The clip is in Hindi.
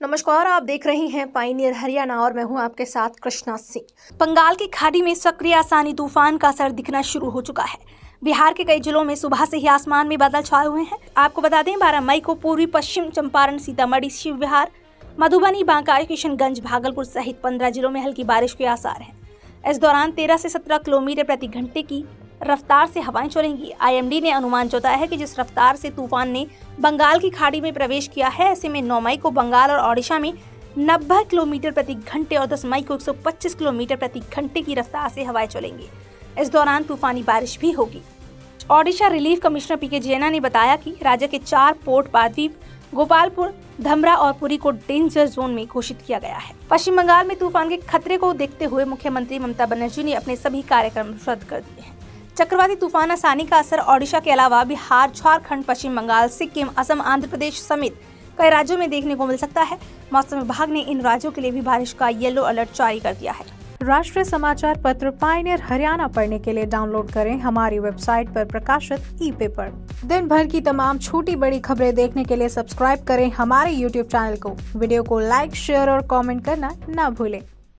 नमस्कार, आप देख रहे हैं पाइनियर हरियाणा और मैं हूँ आपके साथ कृष्णा सिंह। बंगाल की खाड़ी में सक्रिय आसानी तूफ़ान का असर दिखना शुरू हो चुका है। बिहार के कई जिलों में सुबह से ही आसमान में बादल छाए हुए हैं। आपको बता दें, बारह मई को पूर्वी पश्चिम चंपारण, सीतामढ़ी शिव विहार मधुबनी बांका किशनगंज, भागलपुर सहित पंद्रह जिलों में हल्की बारिश के आसार हैं। इस दौरान तेरह से सत्रह किलोमीटर प्रति घंटे की रफ्तार से हवाएँ चलेंगी। आईएमडी ने अनुमान जताया है कि जिस रफ्तार से तूफ़ान ने बंगाल की खाड़ी में प्रवेश किया है, ऐसे में 9 मई को बंगाल और ओडिशा में 90 किलोमीटर प्रति घंटे और 10 मई को 125 किलोमीटर प्रति घंटे की रफ्तार से हवाएँ चलेंगी। इस दौरान तूफानी बारिश भी होगी। ओडिशा रिलीफ कमिश्नर पी के जैना ने बताया कि राज्य के चार पोर्ट पाद्वीप गोपालपुर, धमरा और पुरी को डेंजर जोन में घोषित किया गया है। पश्चिम बंगाल में तूफ़ान के खतरे को देखते हुए मुख्यमंत्री ममता बनर्जी ने अपने सभी कार्यक्रम रद्द कर दिए हैं। चक्रवाती तूफ़ान आसानी का असर ओडिशा के अलावा बिहार, झारखंड, पश्चिम बंगाल, सिक्किम, असम आंध्र प्रदेश समेत कई राज्यों में देखने को मिल सकता है। मौसम विभाग ने इन राज्यों के लिए भी बारिश का येलो अलर्ट जारी कर दिया है। राष्ट्रीय समाचार पत्र पाइनियर हरियाणा पढ़ने के लिए डाउनलोड करें हमारी वेबसाइट पर प्रकाशित ई पेपर दिन भर की तमाम छोटी बड़ी खबरें देखने के लिए सब्सक्राइब करें हमारे यूट्यूब चैनल को। वीडियो को लाइक, शेयर और कमेंट करना न भूलें।